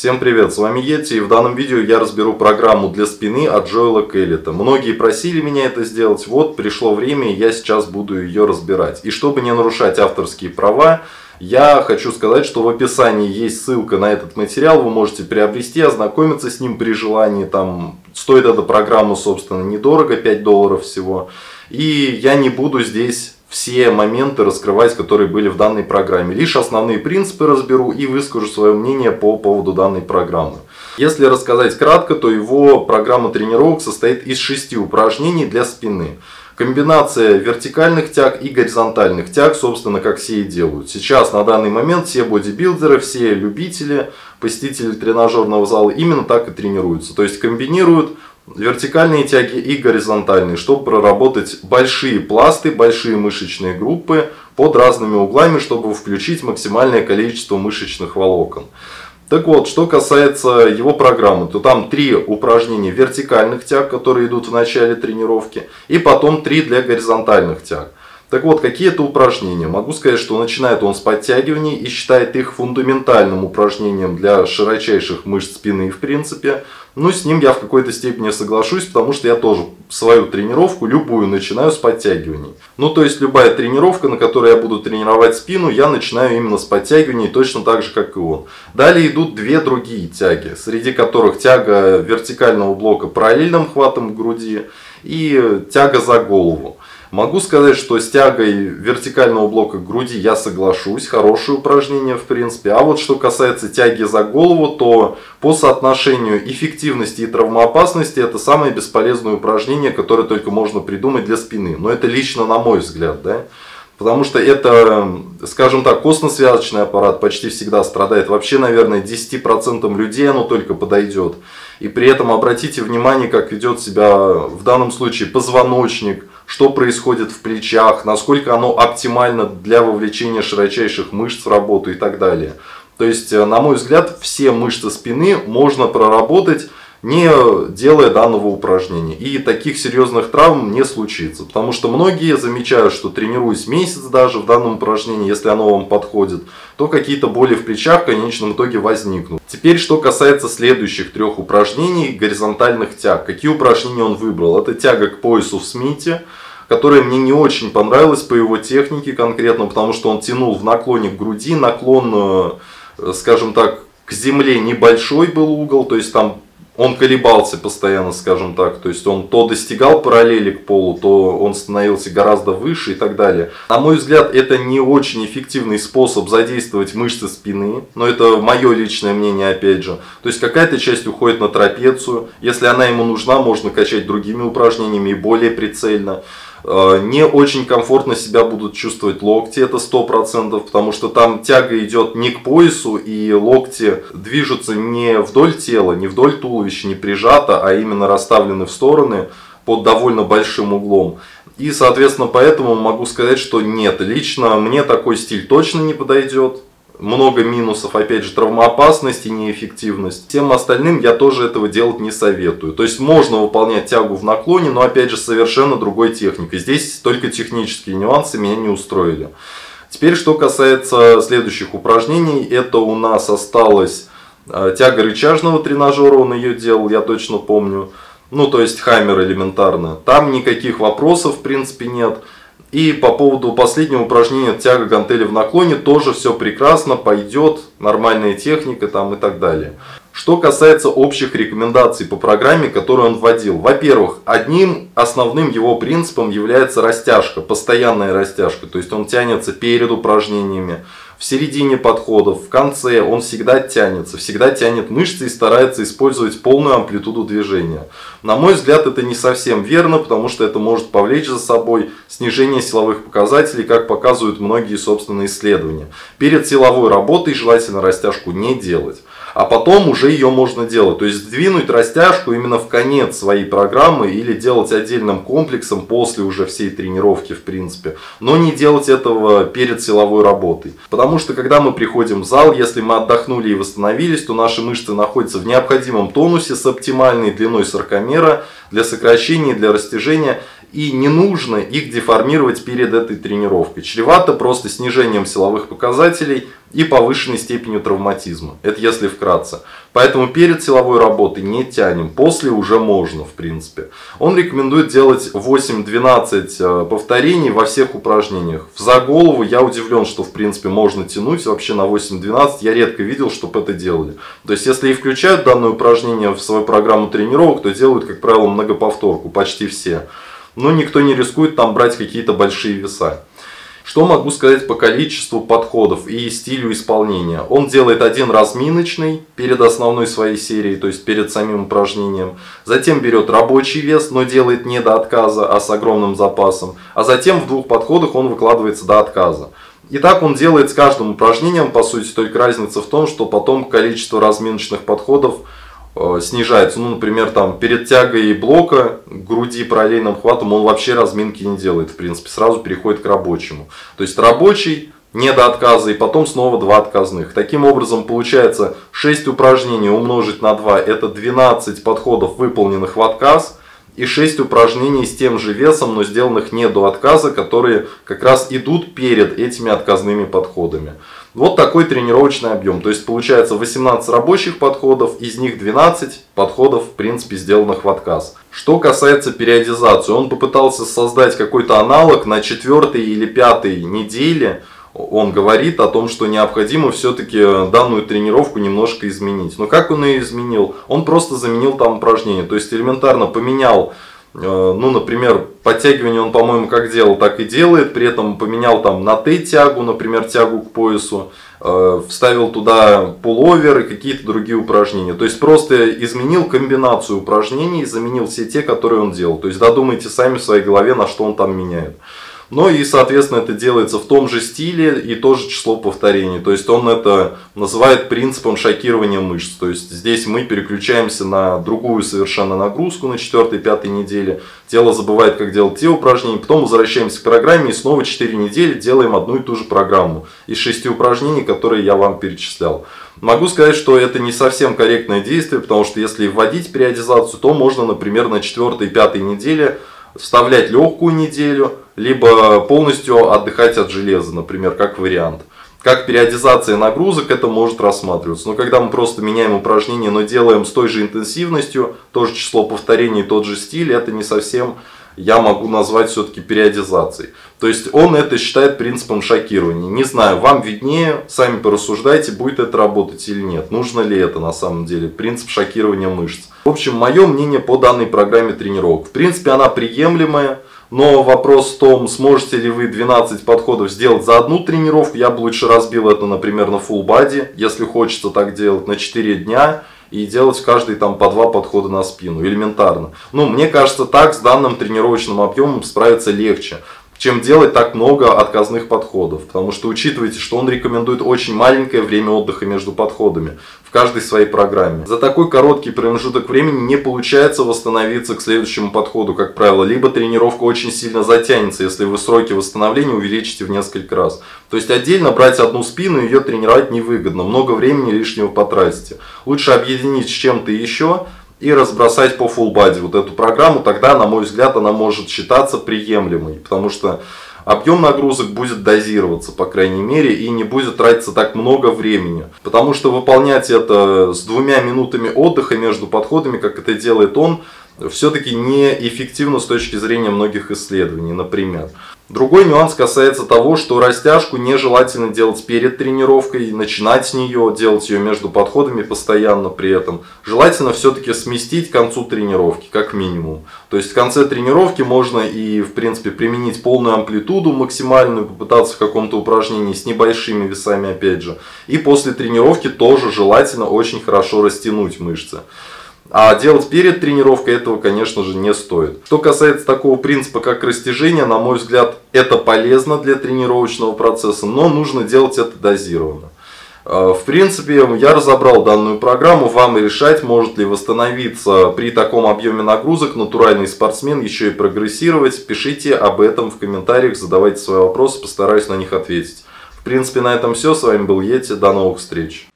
Всем привет, с вами Йети и в данном видео я разберу программу для спины от Джоэла Келлита. Многие просили меня это сделать, вот пришло время я сейчас буду ее разбирать. И чтобы не нарушать авторские права, я хочу сказать, что в описании есть ссылка на этот материал, вы можете приобрести, ознакомиться с ним при желании. Там стоит эта программа, собственно, недорого, 5 долларов всего. И я не буду здесь все моменты раскрывать, которые были в данной программе. Лишь основные принципы разберу и выскажу свое мнение по поводу данной программы. Если рассказать кратко, то его программа тренировок состоит из шести упражнений для спины. Комбинация вертикальных тяг и горизонтальных тяг, собственно, как все и делают. Сейчас, на данный момент, все бодибилдеры, все любители, посетители тренажерного зала именно так и тренируются. То есть комбинируют вертикальные тяги и горизонтальные, чтобы проработать большие пласты, большие мышечные группы под разными углами, чтобы включить максимальное количество мышечных волокон. Так вот, что касается его программы, то там три упражнения вертикальных тяг, которые идут в начале тренировки, и потом три для горизонтальных тяг. Так вот, какие это упражнения? Могу сказать, что начинает он с подтягиваний и считает их фундаментальным упражнением для широчайших мышц спины в принципе. Но с ним я в какой-то степени соглашусь, потому что я тоже свою тренировку, любую, начинаю с подтягиваний. Ну, то есть, любая тренировка, на которой я буду тренировать спину, я начинаю именно с подтягиваний, точно так же, как и он. Далее идут две другие тяги, среди которых тяга вертикального блока параллельным хватом груди и тяга за голову. Могу сказать, что с тягой вертикального блока груди я соглашусь, хорошее упражнение в принципе. А вот что касается тяги за голову, то по соотношению эффективности и травмоопасности это самое бесполезное упражнение, которое только можно придумать для спины. Но это лично на мой взгляд, да. Потому что это, скажем так, костно-связочный аппарат почти всегда страдает. Вообще, наверное, 10% людей оно только подойдет. И при этом обратите внимание, как ведет себя в данном случае позвоночник, что происходит в плечах, насколько оно оптимально для вовлечения широчайших мышц в работу и так далее. То есть, э, на мой взгляд, все мышцы спины можно проработать не делая данного упражнения. И таких серьезных травм не случится. Потому что многие замечают, что тренируясь месяц даже в данном упражнении, если оно вам подходит, то какие-то боли в плечах в конечном итоге возникнут. Теперь, что касается следующих трех упражнений горизонтальных тяг. Какие упражнения он выбрал? Это тяга к поясу в Смите, которая мне не очень понравилась по его технике конкретно, потому что он тянул в наклоне к груди, наклон, э, скажем так, к земле небольшой был угол, то есть там он колебался постоянно, скажем так. То есть он то достигал параллели к полу, то он становился гораздо выше и так далее. На мой взгляд, это не очень эффективный способ задействовать мышцы спины. Но это мое личное мнение, опять же. То есть какая-то часть уходит на трапецию. Если она ему нужна, можно качать другими упражнениями и более прицельно. Э, не очень комфортно себя будут чувствовать локти, это 100%, потому что там тяга идет не к поясу, и локти движутся не вдоль тела, не вдоль туловища, не прижато, а именно расставлены в стороны под довольно большим углом. И, соответственно, поэтому могу сказать, что нет, лично мне такой стиль точно не подойдет много минусов, опять же, травмоопасность и неэффективность. Всем остальным я тоже этого делать не советую. То есть можно выполнять тягу в наклоне, но опять же совершенно другой техникой. Здесь только технические нюансы меня не устроили. Теперь, что касается следующих упражнений, это у нас осталась э, тяга рычажного тренажера, он ее делал, я точно помню. Ну, то есть хаммер элементарно. Там никаких вопросов, в принципе, нет. И по поводу последнего упражнения тяга гантели в наклоне тоже все прекрасно, пойдет, нормальная техника там и так далее. Что касается общих рекомендаций по программе, которую он вводил. Во-первых, одним основным его принципом является растяжка, постоянная растяжка. То есть он тянется перед упражнениями, в середине подходов, в конце он всегда тянется, всегда тянет мышцы и старается использовать полную амплитуду движения. На мой взгляд, это не совсем верно, потому что это может повлечь за собой снижение силовых показателей, как показывают многие собственные исследования. Перед силовой работой желательно растяжку не делать а потом уже ее можно делать. То есть сдвинуть растяжку именно в конец своей программы или делать отдельным комплексом после уже всей тренировки в принципе. Но не делать этого перед силовой работой. Потому что когда мы приходим в зал, если мы отдохнули и восстановились, то наши мышцы находятся в необходимом тонусе с оптимальной длиной саркомера для сокращения, для растяжения. И не нужно их деформировать перед этой тренировкой. Чревато просто снижением силовых показателей и повышенной степенью травматизма. Это если вкратце. Поэтому перед силовой работой не тянем, после уже можно в принципе. Он рекомендует делать 8-12 э, повторений во всех упражнениях. За голову я удивлен, что в принципе можно тянуть вообще на 8-12. Я редко видел, чтобы это делали. То есть если и включают данное упражнение в свою программу тренировок, то делают, как правило, многоповторку, почти все. Но никто не рискует там брать какие-то большие веса. Что могу сказать по количеству подходов и стилю исполнения? Он делает один разминочный перед основной своей серией, то есть перед самим упражнением. Затем берет рабочий вес, но делает не до отказа, а с огромным запасом. А затем в двух подходах он выкладывается до отказа. И так он делает с каждым упражнением, по сути, только разница в том, что потом количество разминочных подходов снижается. Ну, например, там перед тягой блока груди параллельным хватом он вообще разминки не делает, в принципе, сразу переходит к рабочему. То есть рабочий не до отказа и потом снова два отказных. Таким образом получается 6 упражнений умножить на 2 это 12 подходов выполненных в отказ и 6 упражнений с тем же весом, но сделанных не до отказа, которые как раз идут перед этими отказными подходами. Вот такой тренировочный объем. То есть получается 18 рабочих подходов, из них 12 подходов в принципе сделанных в отказ. Что касается периодизации, он попытался создать какой-то аналог на четвертой или пятой неделе. Он говорит о том, что необходимо все-таки данную тренировку немножко изменить. Но как он ее изменил? Он просто заменил там упражнения. То есть элементарно поменял ну, например, подтягивание он, по-моему, как делал, так и делает. При этом поменял там на Т-тягу, например, тягу к поясу. Э, вставил туда пуловер и какие-то другие упражнения. То есть просто изменил комбинацию упражнений, заменил все те, которые он делал. То есть додумайте сами в своей голове, на что он там меняет. Ну и, соответственно, это делается в том же стиле и тоже число повторений. То есть он это называет принципом шокирования мышц. То есть здесь мы переключаемся на другую совершенно нагрузку на 4-5 неделе. Тело забывает, как делать те упражнения. Потом возвращаемся к программе и снова 4 недели делаем одну и ту же программу из 6 упражнений, которые я вам перечислял. Могу сказать, что это не совсем корректное действие, потому что если вводить периодизацию, то можно, например, на 4-5 неделе вставлять легкую неделю, либо полностью отдыхать от железа, например, как вариант. Как периодизация нагрузок это может рассматриваться. Но когда мы просто меняем упражнения, но делаем с той же интенсивностью, то же число повторений, тот же стиль, это не совсем я могу назвать все-таки периодизацией. То есть он это считает принципом шокирования. Не знаю, вам виднее, сами порассуждайте, будет это работать или нет. Нужно ли это на самом деле, принцип шокирования мышц. В общем, мое мнение по данной программе тренировок. В принципе, она приемлемая. Но вопрос в том, сможете ли вы 12 подходов сделать за одну тренировку. Я бы лучше разбил это, например, на full body, если хочется так делать, на 4 дня и делать каждый там по два подхода на спину, элементарно. Ну, мне кажется, так с данным тренировочным объемом справиться легче чем делать так много отказных подходов. Потому что учитывайте, что он рекомендует очень маленькое время отдыха между подходами в каждой своей программе. За такой короткий промежуток времени не получается восстановиться к следующему подходу, как правило. Либо тренировка очень сильно затянется, если вы сроки восстановления увеличите в несколько раз. То есть отдельно брать одну спину и ее тренировать невыгодно. Много времени лишнего потратите. Лучше объединить с чем-то еще, и разбросать по body вот эту программу, тогда, на мой взгляд, она может считаться приемлемой, потому что объем нагрузок будет дозироваться, по крайней мере, и не будет тратиться так много времени. Потому что выполнять это с двумя минутами отдыха между подходами, как это делает он, все-таки неэффективно с точки зрения многих исследований, например. Другой нюанс касается того, что растяжку нежелательно делать перед тренировкой, начинать с нее, делать ее между подходами постоянно при этом. Желательно все-таки сместить к концу тренировки, как минимум. То есть в конце тренировки можно и в принципе применить полную амплитуду максимальную, попытаться в каком-то упражнении с небольшими весами опять же. И после тренировки тоже желательно очень хорошо растянуть мышцы. А делать перед тренировкой этого, конечно же, не стоит. Что касается такого принципа, как растяжение, на мой взгляд, это полезно для тренировочного процесса, но нужно делать это дозированно. А, в принципе, я разобрал данную программу, вам решать, может ли восстановиться при таком объеме нагрузок натуральный спортсмен, еще и прогрессировать. Пишите об этом в комментариях, задавайте свои вопросы, постараюсь на них ответить. В принципе, на этом все. С вами был Ети. До новых встреч.